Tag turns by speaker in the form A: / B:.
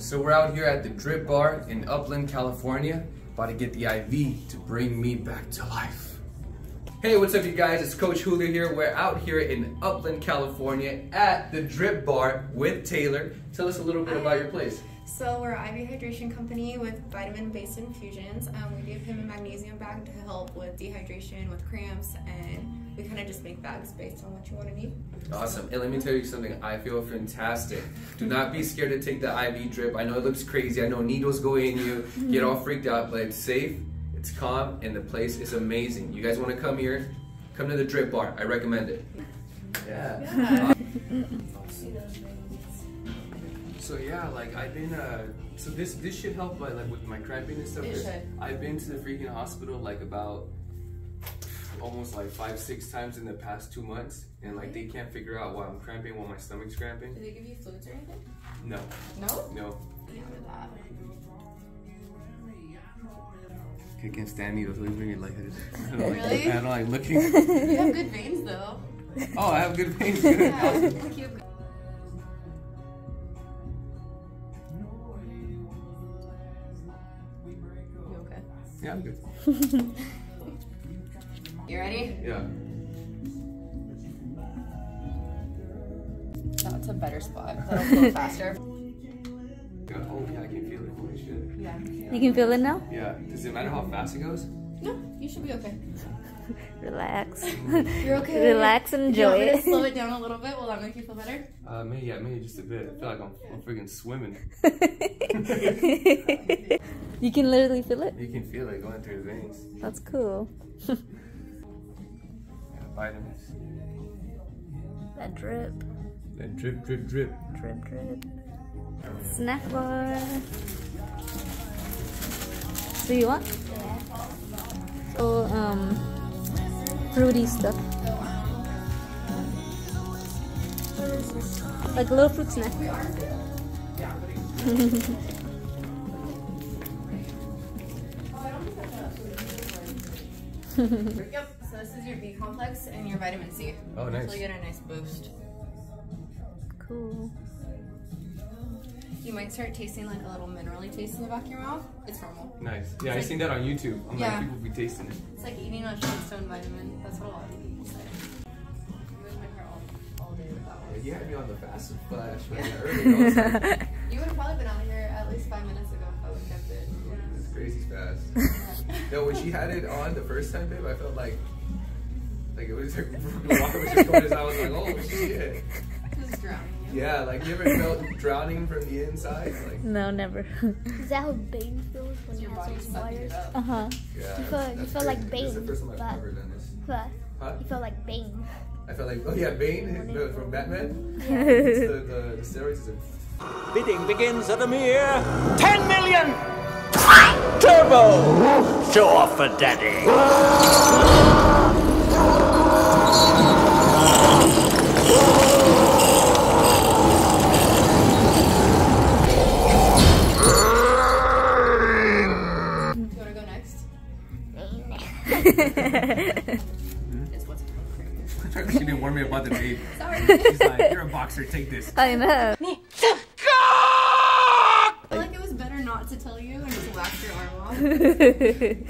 A: So we're out here at the Drip Bar in Upland, California, about to get the IV to bring me back to life. Hey, what's up you guys? It's Coach Julio here. We're out here in Upland, California at the Drip Bar with Taylor. Tell us a little bit about your place.
B: So we're an IV hydration company with vitamin-based infusions. Um, we give him a magnesium bag to help with dehydration, with cramps, and we kind of just make bags based on what you want to need.
A: Awesome. And let me tell you something. I feel fantastic. Do not be scared to take the IV drip. I know it looks crazy. I know needles go in you, get all freaked out, but it's safe, it's calm, and the place is amazing. You guys want to come here? Come to the Drip Bar. I recommend it. Yeah. So yeah, like I've been uh so this this should help like, like with my cramping and stuff.
B: It
A: 'cause
B: should.
A: I've been to the freaking hospital like about almost like five, six times in the past two months and like they can't figure out why I'm cramping, why my stomach's cramping.
B: Did they give you fluids or anything?
A: No,
B: No?
A: no.
B: Yeah, with that.
A: I can't stand needles. Always bring it like this. I don't like,
B: Really?
A: I don't like looking.
B: You have good veins though.
A: oh, I have good veins. Good.
B: Yeah, like you have You
A: Yeah, I'm good.
B: You ready?
A: Yeah.
B: That's a better spot. That'll go faster.
A: Oh yeah, I can feel it. Holy shit.
B: Yeah.
C: You can feel it now?
A: Yeah. Does it matter how fast it goes?
B: No, you should be okay.
C: Relax.
B: You're okay.
C: Relax and
B: you want
C: enjoy
B: me slow
C: it.
B: it down a little bit? Will that make you feel better?
A: Uh, maybe yeah, maybe just a bit. I feel like I'm, I'm freaking swimming.
C: you can literally feel it?
A: You can feel it going through the veins.
C: That's cool.
A: Yeah, vitamins.
C: That drip.
A: Then drip, drip, drip.
C: Drip, drip. Snack bar. So you want? So, um, fruity stuff. Like a little fruit snack.
B: Yep. So this is your B complex and your vitamin C.
A: Oh, nice.
B: So you get a nice boost.
C: Cool.
B: You might start tasting like a little minerally taste in the back of your mouth. It's normal.
A: Nice. Yeah, I've seen that on YouTube. I'm
B: Yeah.
A: like, people be tasting it.
B: It's like eating a Flintstone vitamin. That's what a lot of people say. You would my all, all day with.
A: You had me on the fast flash right early. I was like,
B: You would have probably been out here at least five minutes ago if I would have kept it.
A: this is crazy fast. no, when she had it on the first time, babe, I felt like, like it was like the water was just going. as I was like, oh shit.
B: Just drowning you.
A: Yeah, like you ever felt drowning from the inside? Like,
C: No, never.
D: Is that how Bane feels when he
B: Your
D: has
B: body's
D: those wires?
C: Uh huh.
A: yeah.
D: You feel-
A: that's-
D: you
A: that's
D: feel like
A: crazy. This is the
D: Bane,
A: first time I've
D: but-
A: ever done this.
D: But
A: Huh?
D: you feel like Bane.
A: I felt like, oh yeah, Bane the- from Batman. It's the, the, the steroids is
E: Bidding begins at a mere 10 million! Turbo! Show off for daddy!
B: It's what's
A: she didn't warn me about the name.
B: Sorry.
A: She's like, you're a boxer, take this.
C: I know.
B: I feel like it was better not to tell you and just wax your arm off.